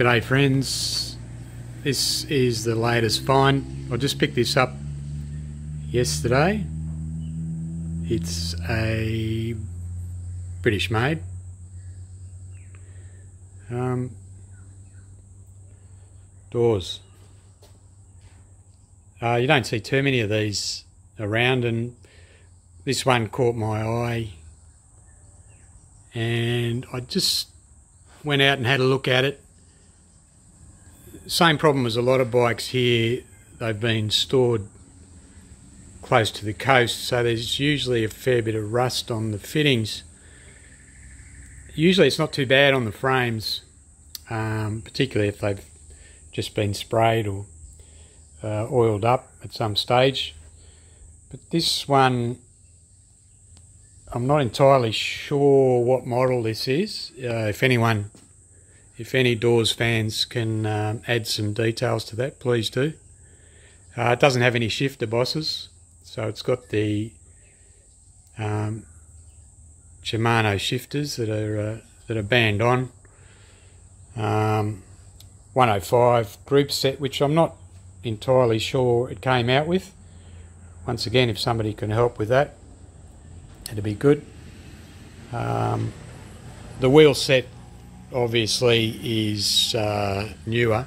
G'day friends, this is the latest find. I just picked this up yesterday. It's a British made. Um, Dawes. Uh, you don't see too many of these around and this one caught my eye and I just went out and had a look at it same problem as a lot of bikes here. They've been stored close to the coast, so there's usually a fair bit of rust on the fittings. Usually it's not too bad on the frames, um, particularly if they've just been sprayed or uh, oiled up at some stage. But this one, I'm not entirely sure what model this is. Uh, if anyone if any Dawes fans can um, add some details to that, please do. Uh, it doesn't have any shifter bosses, so it's got the um, Shimano shifters that are uh, that are band on. Um, 105 group set, which I'm not entirely sure it came out with. Once again, if somebody can help with that, it'd be good. Um, the wheel set obviously is uh, newer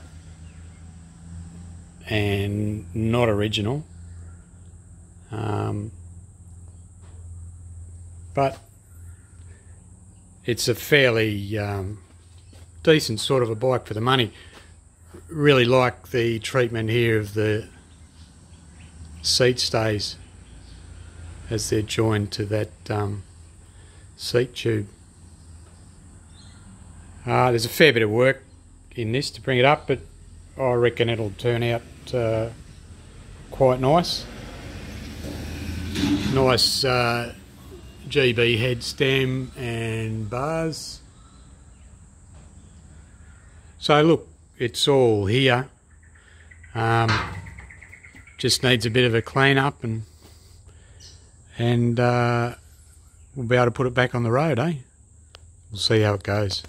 and not original. Um, but it's a fairly um, decent sort of a bike for the money. Really like the treatment here of the seat stays as they're joined to that um, seat tube. Uh, there's a fair bit of work in this to bring it up, but I reckon it'll turn out uh, quite nice. Nice uh, GB head stem and bars. So look, it's all here. Um, just needs a bit of a clean up and and uh, we'll be able to put it back on the road, eh? We'll see how it goes.